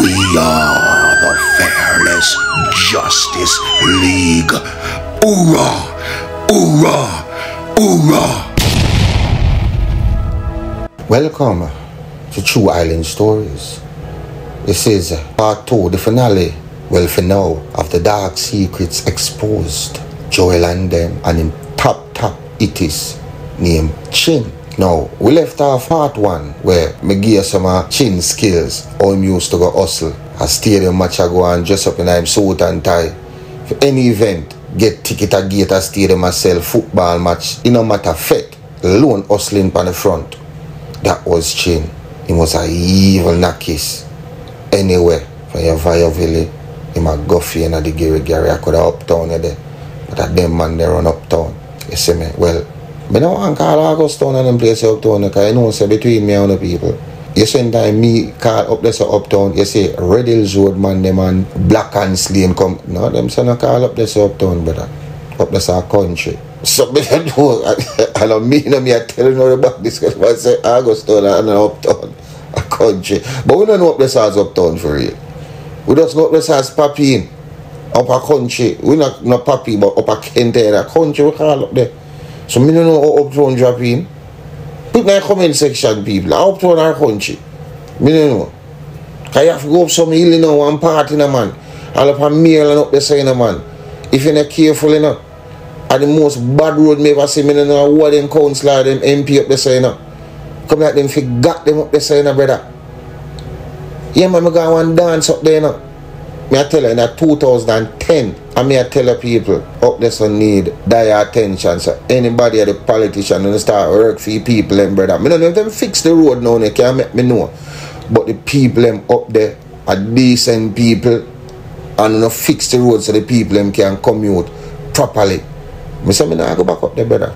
We are the Fearless Justice League. Hoorah! Hoorah! Hoorah! Welcome to True Island Stories. This is part two, the finale. Well, for now, of the dark secrets exposed, Joel Andem, and him top top it is named Chin. Now, we left off part one where me give some Chin skills, how him used to go hustle. A stadium match I go and dress up in him suit and tie. For any event, get ticket a gate a stadium myself, football match, it no matter fet, alone hustling on the front. That was Chin. He was a evil nakis. Anywhere from your via village, him a guffy and the Gary Gary. I could have uptown there. But at them man they run uptown. You see me? Well, me don't want to call Augustown and them places uptown because you know say between me and the people. You same time me call up there so uptown, you say Red Hills Road man, them man Black Hands Lane come. No, them say no call up there so uptown, brother. Up there so country. So me don't know, I don't mean me I tell you about this because I say Augustown and uptown, a country. But we don't know up there so uptown for real. We just know up there so as Papi in. Up a country. We not, not Papi but up a Kent area. Country we call up there. So me don't know uptown drop in. Put in the comment section people. How uptown our country. Me don't know. Cause you have to go up some hill you know one part in a man. All up a meal and up the side in a man. If you're not careful you know. And the most bad road me ever see me don't know what them councillor them MP up the side you know. Come like them forgot them up the side you know, brother. Yeah man, me go and dance up there you know. Me I tell you in that 2010 and I tell the people oh, up there so need dire attention. So anybody at the politician and start work for you people them brother. Me don't know if them fix the road now they can make me know. But the people them up there are decent people and no fix the road so the people them can commute properly. Me say me not go back up there brother.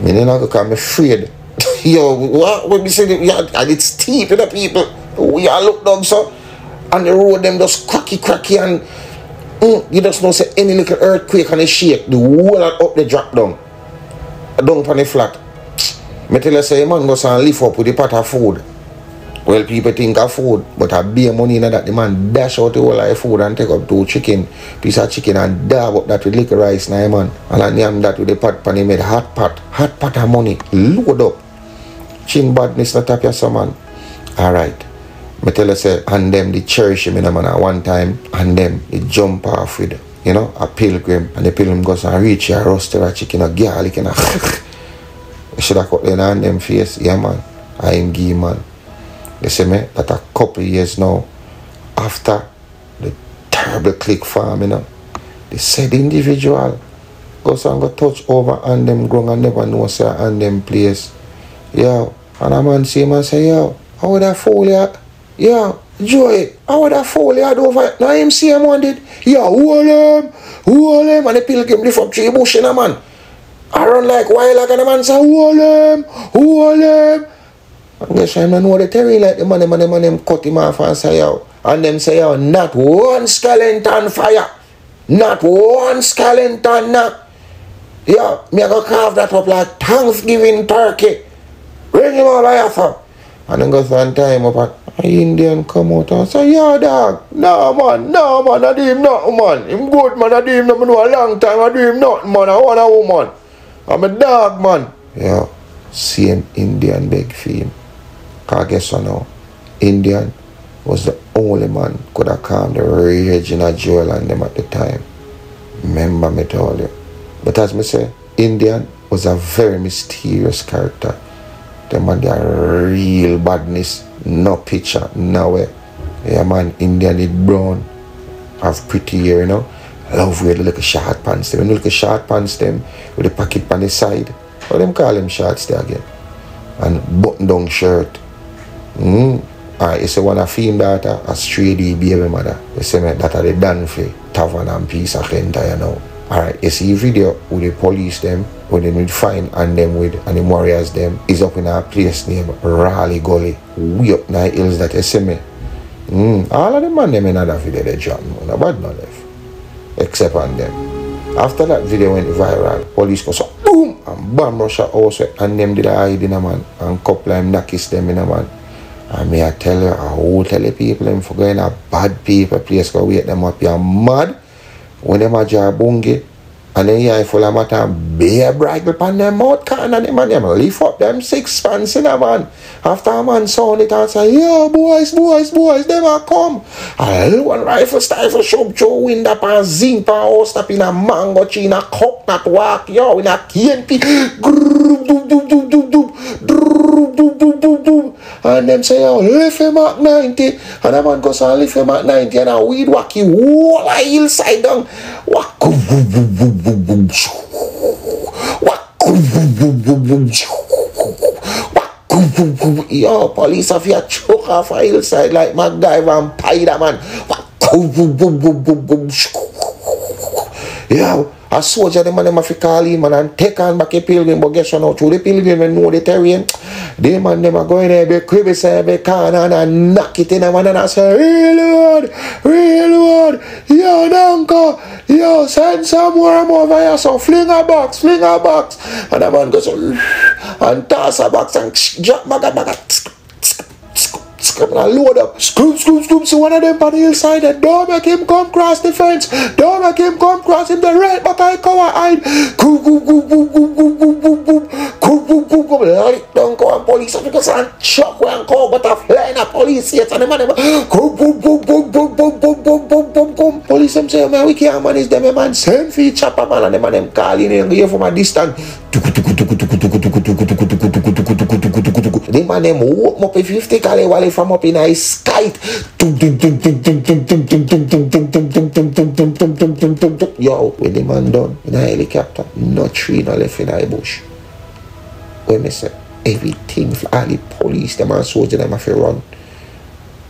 Me not go cause me afraid. Yo, what when me say yeah, and it's steep in the people. We all look down so and the road them just cracky cracky and mm, you just know say any little earthquake and a shake. The whole up the drop down. Down on the flat. Me tell you say man goes and lift up with the pot of food. Well people think of food but a beer money in that the man dash out the whole of food and take up two chicken piece of chicken and dab up that with liquor rice now man. And I name that with the pot pan he made hot pot. Hot pot of money. Load up. Chin badness not up your man. Alright me tell you say and them they cherish him in a man at one time and them they jump off with you know a pilgrim and the pilgrim goes and reach here roaster a chicken a garlic and a you should have cut them on them face. Yeah man. I am gay man. You see me? That a couple years now after the terrible click farm you know the said individual goes and go touch over and them ground and never know say and them place. Yeah. and a man see him and say yo how would I fool ya yeah, Joy, how would that fall you over? Now him see him one did. Yeah, hold him, hold him. And the pilgrim lift up tree bush in a man. I run like wild like and the man say, hold him, hold him. And guess I know the terry like the man, the man, the man, cut him off and say, yo. And them say, yo, not one skeleton fire. Not one skeleton knock. Yeah, me I go carve that up like Thanksgiving turkey. Bring him all I. And then go one time up and a Indian come out and say, yeah dog, no man, no man, I do him nothing man. Him good man, I do him nothing a long time, I do him nothing man, I want a woman. I'm a dog man. Yeah, same Indian beg for him. Cause guess what now? Indian was the only man could have calmed the rage in a jail and them at the time. Remember me told you. But as me say, Indian was a very mysterious character. Them man their real badness, no picture, nowhere. Yeah man, Indian it brown, have pretty hair, you know. Love wear the little short pants them. You know little short pants them with the pocket on the side. What them call them shorts there again? And button down shirt. Mm. Alright, you see one a film daughter, a stray baby mother. You see me, that are the for tavern and piece of entire know. Alright, you see video with the police them, with them with fine and them with and the warriors them is up in a place named Raleigh Gully. We up the hills that you see me. Mm. All of them man them in that video they drop no bad no left. Except on them. After that video went viral, police go so boom and bam rush out house and them did a hide in a man and couple them knockis them in a man. And me I tell you, I will tell the people them for going a bad people place go wake them up. You're mad when them a jar bungie. And then you full of matter beer bridle pan them mouth can and them and them lift up them six pants in a man. After a man sound it and say, Yo boys, boys, boys, them a come. A one rifle stifle shove through window pan zinc pan house up in a mango tree in a coconut walk, yo, in a KNP. And them say, yo, lift him at 90. And the man goes and lift him at 90 and a weed wacky whole a hillside down. Yo, police of your choke off a hillside like MacGyver and boom, boom. Yo, a soldier, them man, them have to call man, and take on back a pilgrim, but guess what now, through the pilgrim and know the terrain, they man, them are going be crevice, be corner, and knock it in, man, and I say, reload, reload, yo, Danko, yo, send some more over here, so fling a box, fling a box, and the man goes, and toss a box, and drop back a box, And load up. Scoop, scoop, scoop. So one of them on the hillside and don't make him come cross the fence. Don't make him come cross him the right back I cover hide. Coop, coop, coop, coop, coop, coop, coop, coop, coop. Coop, coop, coop, coop. Light down go and police officers and chuck when call but a flying a police yet and the man coop, coop, coop, coop, coop, coop, coop, coop, coop, coop, coop. Police them say, man, we can't manage them, man. Send for chopper, man. And the man them calling and hear from a distance. The man them walk up a 50 cali while from up in a sky. Yo, when the man done in a helicopter, no tree no left in a bush. When me say everything, all the police, them and soldier, them have to run.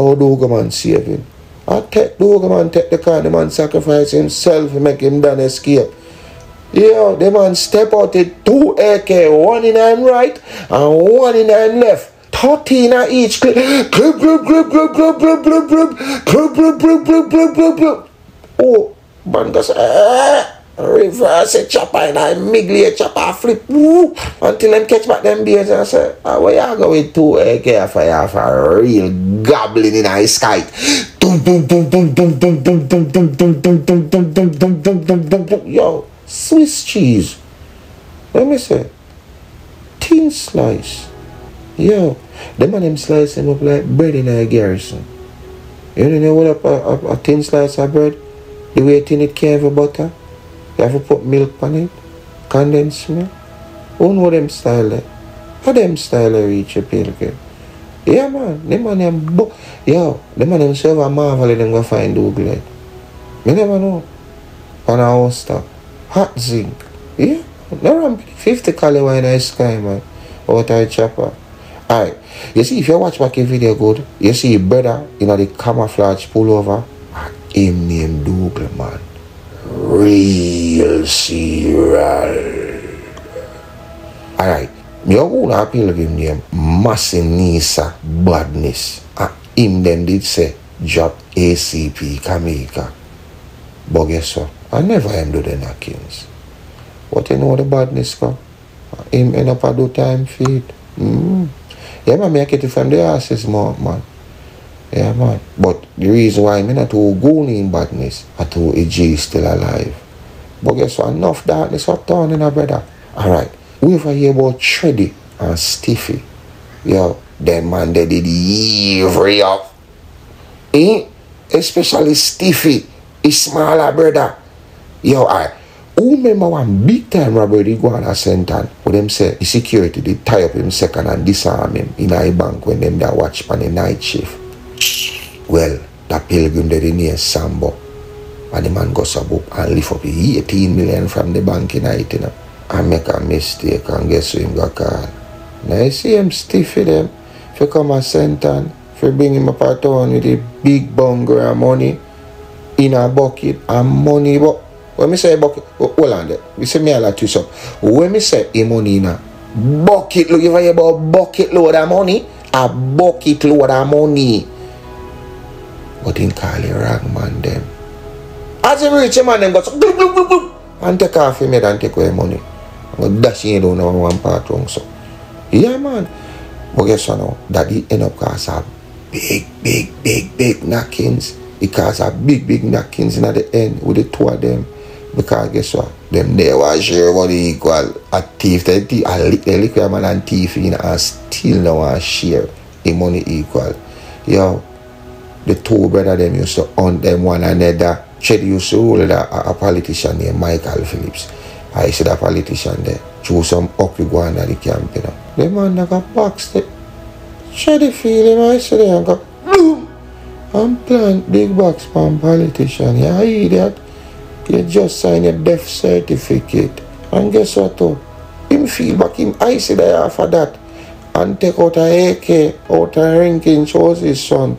How Dougal, man, save him? I take Dougal, man, take the car, the man sacrifice himself make him done escape. Yeah, the man step out with two AK, one in hand right and one in hand left. 13 at each. Clip, clip, clip, clip, clip, clip, clip, clip, clip, clip, clip, clip, clip, clip, clip. Oh, man goes, eh, reverse a chopper and I miggle a chopper, I flip woo, until them catch back them beers and I say, oh, where y'all going to AK for you for a real goblin in high sky. Yo, Swiss cheese. Let me say, thin slice. Yo, the man them slice them up like bread in a garrison. You know what up a, a, a thin slice of bread? The way thin it came for butter? You have to put milk on it? Condensed milk? Who know them style there? How them style there reach a pilgrim? Yeah man, them man them bu- Yo, them man them serve a marvel them go find Douglas. Me never know. On a house top. Hot zinc. Yeah. They're on 50 caliber in the sky man. Out of chopper. Alright. You see, if you watch a video good, you see brother, you know, the camouflage pullover, ah, him name Dougal, man. real serial. Alright, yo kon apil gen dem Masinisa Badness. A im dem dit se, job ACP Kamika. But guess what? I never am do the knockings. What you know the badness come? Him end up a do time feed. Mm. Yeah, man, me a get it from the asses more, man. Yeah, man. But the reason why me not too goony in badness, I too AJ still alive. But guess what? Enough darkness what turn in a brother. Alright. We ever hear about Treddy and Stiffy. Yo, them man they did every up. Eh? Especially Stiffy. His smaller brother. Yo, I who remember one big time robbery go on a Senton where them say the security they tie up him second and disarm him in a bank when them there watch on the night shift. Well, that pilgrim they near Sambo. And the man goes up and lift up 18 million from the bank in it, you know. And make a mistake and guess who him got call. Now you see him stiff with them. for come a Senton, for bring him up a town with a big bunger of money in a bucket and money. But when me say bucket, hold on there. We say me a lot twist up. When me say a money in a bucket, look if I about bucket load of money, a bucket load of money. But him call it wrong man them. As him reach him man them go so, bloop, bloop, bloop, bloop, and take off him head and take away money. And go dash him down on one part wrong so. Yeah man. But guess what now? Daddy end up cause a big, big, big, big knockings. He cause a big, big knockings in at the end with the two of them. Because guess what? Them they was share money equal. A thief, they, thief, a lick, they lick man and thief in and still now want share the money equal. Yo, the two brother them used to hunt them one another. Ched used to rule that a, a politician named Michael Phillips. I see that politician there. Through some up you go under the camp, you know. The man that got box there. Ched feel him, I there and go boom. And plant big box from politician. Yeah, idiot. You just sign a death certificate. And guess what though? Him feel back him I there after that. And take out a AK out a ranking shows his son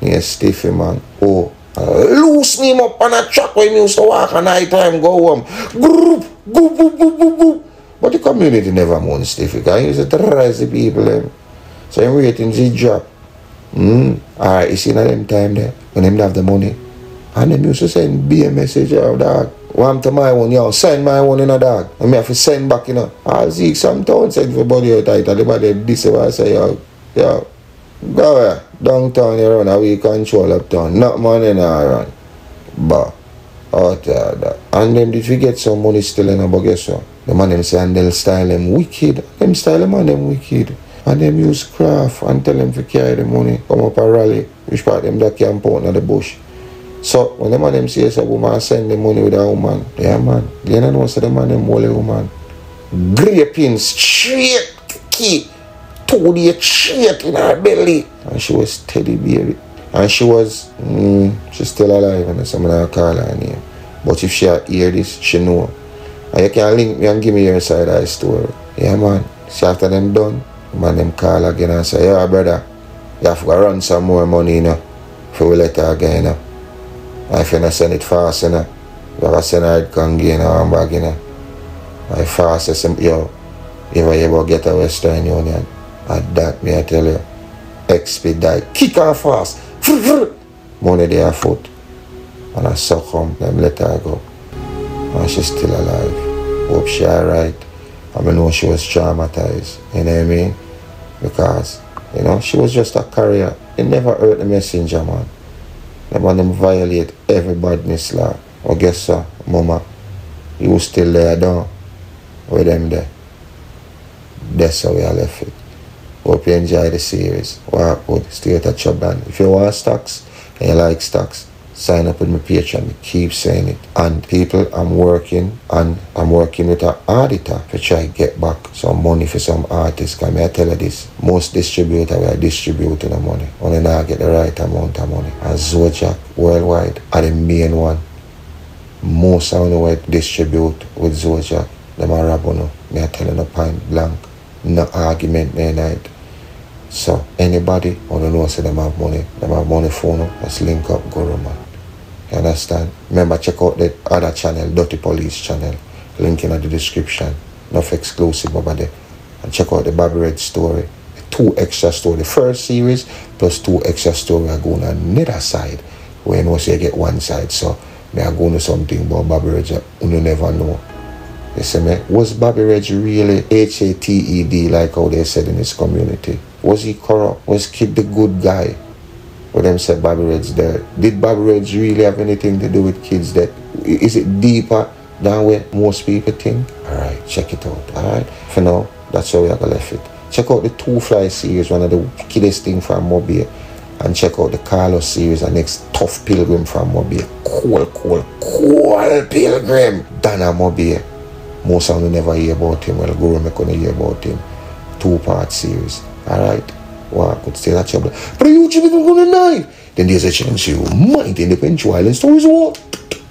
Near Stiffy man. Oh. Loosen him up on a truck when he used to walk at night time, go home. Group, goop, goop, goop, goop, goop. But the community never mourn Stiffy because he used to terrorize the people. Them. Him ratings he drop. Mm. Alright, you see now them time there, when them have the money. And them used to send be a message out, dog. One to my one, yo, send my one in a dog. And me have to send back, you know. I'll see some town send for body out tight. Everybody this is what I say, yo, yo, go where? Downtown you run we control uptown. Not money now run. But out oh, there that. And then did we get some money still in a but guess what? The man them say and they'll style them wicked. Them style them and them wicked. And them use craft and tell them to carry the money, come up a rally, which part them that camp out in the bush. So when the man them say a woman send the money with a woman, yeah man, you know say the man them holy woman. Graping straight key two day straight in her belly. And she was steady baby. And she was, mm, she's still alive and someone I call her name. But if she hear this, she know. And you can link me and give me your side of the story. Yeah man. See after them done, man them call again and say, yeah brother, you have to run some more money you know, for we let her again you know. And if you not send it fast you know, you have to send her it can gain her back you know. I fast as yo, if I ever get a Western Union, at that me I tell you, expedite, kick her fast, money there foot. And I succumb, them let her go. And she's still alive. Hope she alright. I mean, know she was traumatized, you know what I mean? Because, you know, she was just a carrier. It never hurt the messenger, man. Them man them violate every badness law. Or guess what, mama, you still there though, with them there. That's how we left it. Hope you enjoy the series. Walk good, stay touch your band. If you want stocks and you like stocks, sign up with my Patreon. Keep saying it. And people, I'm working and I'm working with an auditor to try get back some money for some artists. Can I tell you this? Most distributors are distributing the money. Only now I get the right amount of money. And Zojak worldwide are the main one. Most of them distribute with Zojak. Them are. Me are telling a point blank. No argument there night. So anybody wanna know say them have money, them have money phone, let's link up go man. You understand? Remember check out the other channel, Dirty Police channel. Link in the description. Enough exclusive over there. And check out the Bobby Red story. Two extra story. First series plus two extra story are going on the other side. Where you know say you get one side. So me are going to something about Bobby Red you never know. You see me? Was Bobby Reg really H-A-T-E-D like how they said in his community? Was he corrupt? Was Kid the good guy? What them said Bobby Red's there. Did Bobby Reg really have anything to do with kids that is it deeper than what most people think? Alright, check it out. Alright. For now, that's how we are gonna left it. Check out the Two Fly series, one of the wickedest things from Mobay. and check out the Carlos series, the next tough pilgrim from Mobay. Cool, cool, cool pilgrim. Dana Mobay. Most of them never hear about him. Well, Guru me couldn't hear about him. Two part series. Alright? Well, I could stay that trouble. But you should be going to die? Then there's a chance you might end up in Island Stories what?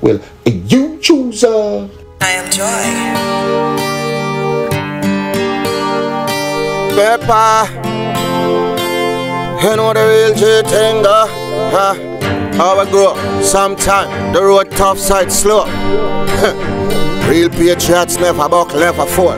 Well, you choose uh I am Joy. Pepper you know the real G thing, uh, huh? How I grow sometime the road tough side slow. real patriots never buck, never fall.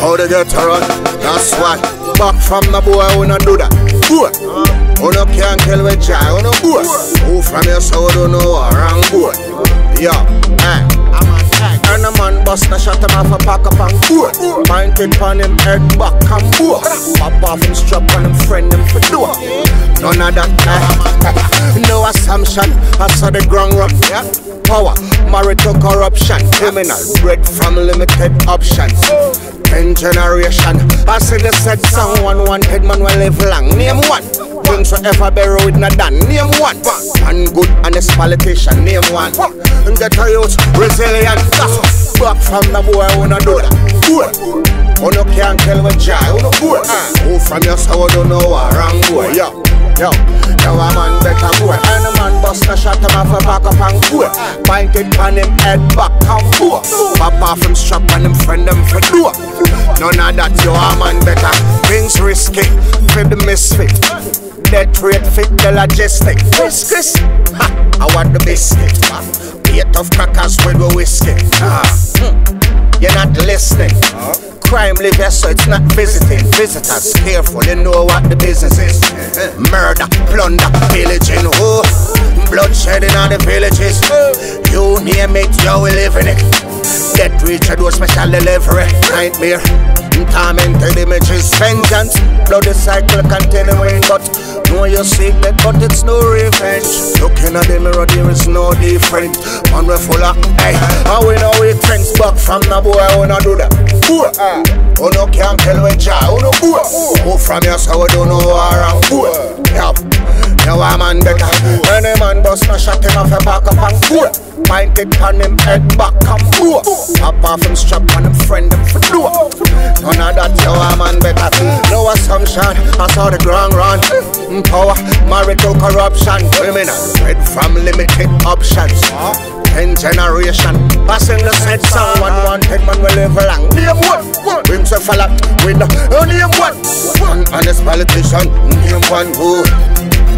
How they get around, that's why. Back from the boy, we not do that. Good. Who no can't kill with joy, who no good. Who from your soul don't know wrong good. Yeah, eh. And a man bust a shot him off a pack up and boat Pointed pon him head back and boat Pop off him strap on him friend him for door. None of that eh. No assumption. I saw the ground rough yeah. Power, to corruption. Criminal, bred from limited options. Ten generation. I see the said someone wanted man will live long. Name one Things forever bury with no done. Name one. And good honest politician Name one. And get a youth resilient. Back from the boy no do that. Good Who no can't tell me joy. Who no good uh, Who from your soul don't know what wrong boy. Yo Yo, now a man better go And a man bust a shot him off a back up and go Pointed on him head back and go Pop off him strap on him friend them for do None of that, yo, a man better. Things risky, for the misfit Dead rate fit the logistic Chris, ha, I want the biscuit Eight of crackers with the whiskey ah. You're not listening Crime live here, so it's not visiting. Visitors, careful, you know what the business is. Murder, plunder, pillaging, oh, bloodshed in all the villages. You name it, yo, we live in it. Get rich, I do a special delivery. Nightmare, tormented images, vengeance. Bloody cycle continuing, but know you seek that, but it's no revenge. Looking at the mirror, there is no different. Man, we full of, hey, we know we trends back from the boy, I wanna do that. Boy, who uh. oh, no can't tell me jar, who no boy. Who from your so we don't know around, boy. Yup, now a man better. Any man bust no shot him off a back up and boy. Point it on him head back and boy. Pop off him strap on him friend him for door. None of that, yo, a man better. No assumption, I saw the ground run mm, power, marital corruption, criminal, red from limited options. Ten generation, passing the said someone wanted man will live long. Name one, brings a fella with the name one, one honest politician, name one who.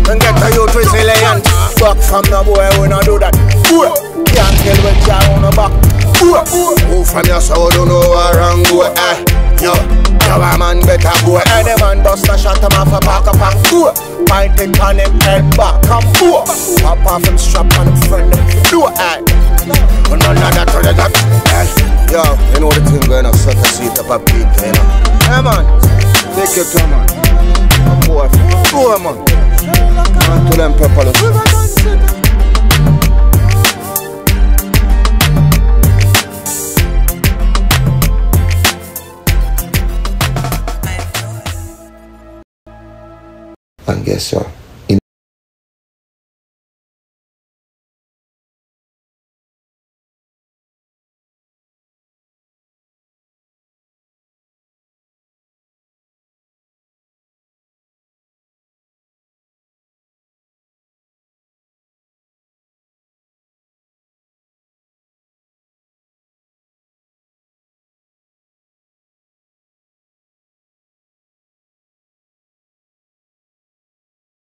And get a youth resilient, back from the boy we not do that. Can't kill with jar on the back. Who from your soul don't know what wrong go, eh? Yo, yo, a man better go. Any man bust a shot him off a back up and go. Point it on him head back and go. Pop off him strap on him friend him do it. No, none of that, of that. Eh. Yo, you know the thing going on, suck a seat up a beat, you know. Hey man, take your time, man. Come boy, go man. Man, to them pepper. and guess what?